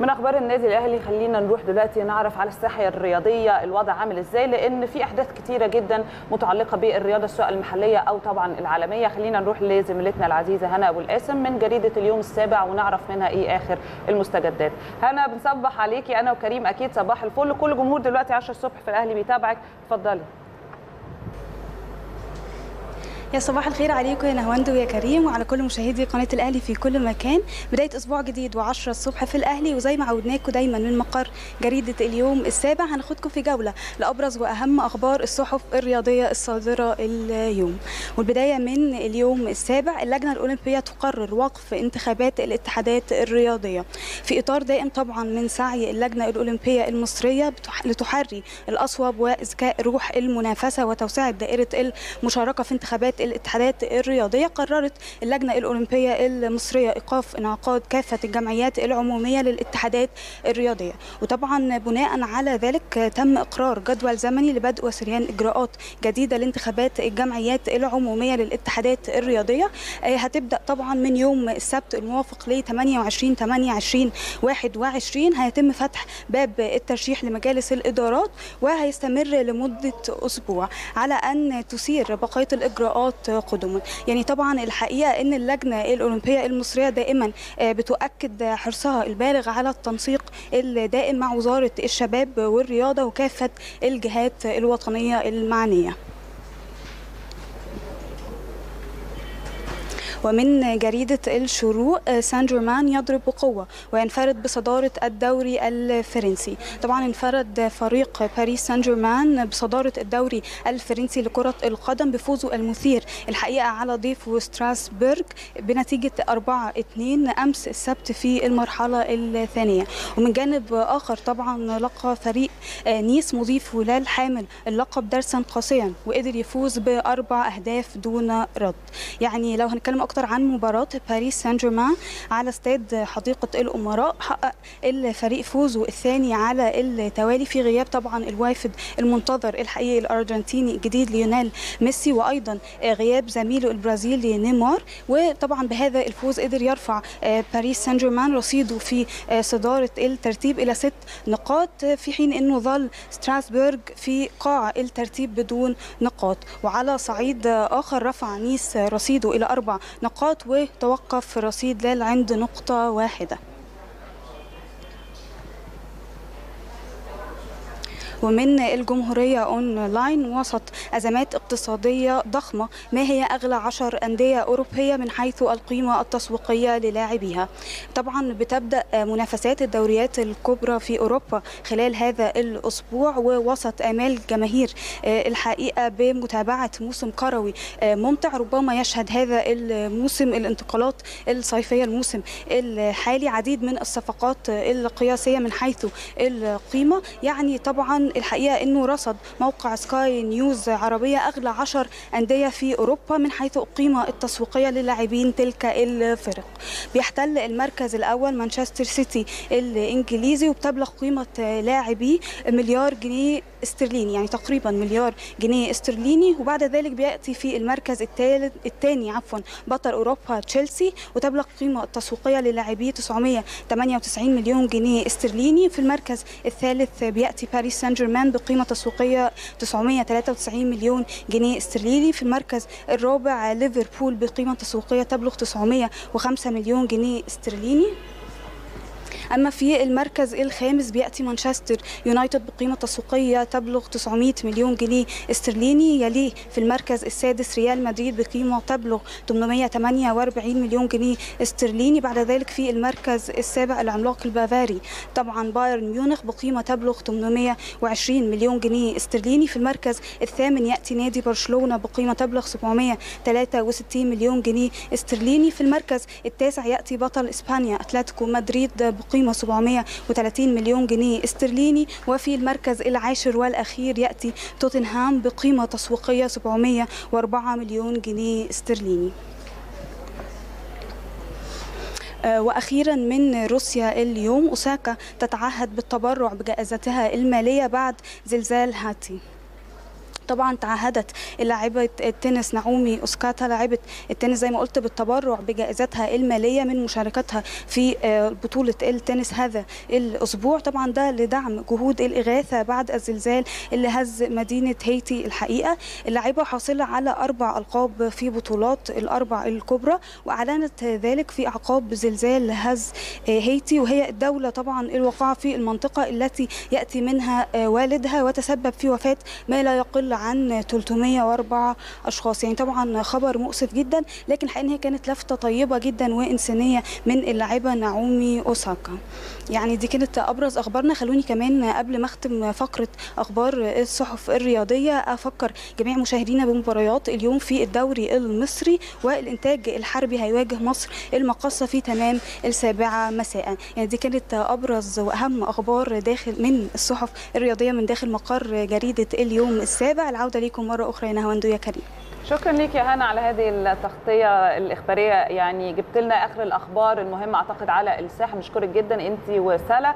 من أخبار النادي الأهلي خلينا نروح دلوقتي نعرف على الساحة الرياضية الوضع عامل إزاي؟ لأن في أحداث كتيرة جدا متعلقة بالرياضة سواء المحلية أو طبعا العالمية. خلينا نروح لزميلتنا العزيزة هنا أبو القاسم من جريدة اليوم السابع ونعرف منها إيه آخر المستجدات. هنا بنصبح عليكي أنا وكريم أكيد صباح الفل. كل جمهور دلوقتي 10 الصبح في الأهلي بيتابعك. اتفضلي. يا صباح الخير عليكم يا نهواند ويا كريم وعلى كل مشاهدي قناة الأهلي في كل مكان. بداية أسبوع جديد و10 الصبح في الأهلي وزي ما عودناكم دايما من مقر جريدة اليوم السابع هناخدكم في جولة لأبرز وأهم أخبار الصحف الرياضية الصادرة اليوم. والبداية من اليوم السابع اللجنة الأولمبية تقرر وقف انتخابات الاتحادات الرياضية. في إطار دائم طبعا من سعي اللجنة الأولمبية المصرية لتحري الاصوب واذكاء روح المنافسة وتوسعه دائرة المشاركة في انتخابات الاتحادات الرياضية قررت اللجنة الأولمبية المصرية إيقاف انعقاد كافة الجمعيات العمومية للاتحادات الرياضية. وطبعا بناء على ذلك تم إقرار جدول زمني لبدء وسريان إجراءات جديدة لانتخابات الجمعيات العمومية للاتحادات الرياضية. هتبدأ طبعا من يوم السبت الموافق ل 28 28 21 هيتم فتح باب الترشيح لمجالس الإدارات وهيستمر لمدة أسبوع على أن تسير بقية الإجراءات قدما يعني طبعا الحقيقة إن اللجنة الأولمبية المصرية دائما بتؤكد حرصها البالغ على التنسيق الدائم مع وزارة الشباب والرياضة وكافة الجهات الوطنية المعنية. ومن جريدة الشروق سان جيرمان يضرب بقوة وينفرد بصدارة الدوري الفرنسي. طبعا انفرد فريق باريس سان جيرمان بصدارة الدوري الفرنسي لكرة القدم بفوزه المثير الحقيقة على ضيفه ستراسبرغ بنتيجة 4-2 أمس السبت في المرحلة الثانية. ومن جانب آخر طبعا لقى فريق نيس مضيف هلال حامل اللقب درسا قاسيا وقدر يفوز بأربع أهداف دون رد. يعني لو هنتكلم أكتر عن مباراة باريس سان جيرمان على استاد حديقة الأمراء. حقق الفريق فوزه الثاني على التوالي في غياب طبعا الوافد المنتظر الحقيقي الأرجنتيني الجديد ليونيل ميسي وأيضا غياب زميله البرازيلي نيمار. وطبعا بهذا الفوز قدر يرفع باريس سان جيرمان رصيده في صدارة الترتيب إلى ست نقاط في حين إنه ظل ستراسبورغ في قاع الترتيب بدون نقاط. وعلى صعيد آخر رفع نيس رصيده إلى أربع نقاط وتوقف في رصيد ليل عند نقطة واحدة. ومن الجمهورية أونلاين وسط أزمات اقتصادية ضخمة ما هي أغلى عشر أندية أوروبية من حيث القيمة التسويقية للاعبيها؟ طبعا بتبدأ منافسات الدوريات الكبرى في أوروبا خلال هذا الأسبوع ووسط آمال جماهير الحقيقة بمتابعة موسم كروي ممتع. ربما يشهد هذا الموسم الانتقالات الصيفية الموسم الحالي عديد من الصفقات القياسية من حيث القيمة. يعني طبعا الحقيقة إنه رصد موقع سكاي نيوز عربية أغلى 10 أندية في أوروبا من حيث القيمه التسويقية للاعبين تلك الفرق. بيحتل المركز الأول مانشستر سيتي الإنجليزي وبتبلغ قيمة لاعبيه مليار جنيه استرليني يعني تقريبا مليار جنيه استرليني. وبعد ذلك بيأتي في المركز الثاني عفوا بطل أوروبا تشيلسي. وتبلغ القيمه التسويقية للاعبيه 998 مليون جنيه استرليني. في المركز الثالث بيأتي باريس سان جيرمان بقيمة تسويقيه 993 مليون جنيه استرليني في المركز الرابع ليفربول بقيمة تسويقيه تبلغ 905 مليون جنيه استرليني أما في المركز الخامس بيأتي مانشستر يونايتد بقيمة تسويقية تبلغ 900 مليون جنيه استرليني يليه في المركز السادس ريال مدريد بقيمة تبلغ 848 مليون جنيه استرليني. بعد ذلك في المركز السابع العملاق البافاري طبعا بايرن ميونخ بقيمة تبلغ 820 مليون جنيه استرليني. في المركز الثامن يأتي نادي برشلونة بقيمة تبلغ 763 مليون جنيه استرليني. في المركز التاسع يأتي بطل إسبانيا أتلتيكو مدريد بقيمة قيمة 730 مليون جنيه استرليني. وفي المركز العاشر والأخير يأتي توتنهام بقيمة تسويقية 704 مليون جنيه استرليني. وأخيرا من روسيا اليوم أوساكا تتعهد بالتبرع بجائزتها المالية بعد زلزال هاتي. طبعا تعهدت لاعبة التنس نعومي أوسكاتا لاعبة التنس زي ما قلت بالتبرع بجائزتها المالية من مشاركتها في بطولة التنس هذا الأسبوع. طبعا ده لدعم جهود الإغاثة بعد الزلزال اللي هز مدينة هيتي الحقيقة. اللاعبة حاصلة على أربع ألقاب في بطولات الأربع الكبرى وأعلنت ذلك في أعقاب زلزال هز هيتي. وهي الدولة طبعا الواقعة في المنطقة التي يأتي منها والدها وتسبب في وفاة ما لا يقل عن 304 أشخاص. يعني طبعا خبر مؤسف جدا لكن الحقيقة هي كانت لفتة طيبة جدا وإنسانية من اللاعبة نعومي أوساكا. يعني دي كانت أبرز أخبارنا. خلوني كمان قبل ما أختم فقرة أخبار الصحف الرياضية أفكر جميع مشاهدينا بمباريات اليوم في الدوري المصري والإنتاج الحربي هيواجه مصر المقصة في تمام السابعة مساء. يعني دي كانت أبرز وأهم أخبار داخل من الصحف الرياضية من داخل مقر جريدة اليوم السابع. العودة ليكم مرة أخرى نهاوندو يا كريم. شكرا ليك يا هنا على هذه التغطية الإخبارية. يعني جبت لنا آخر الأخبار المهمه أعتقد على الساحة. بشكرك جدا انت وسلا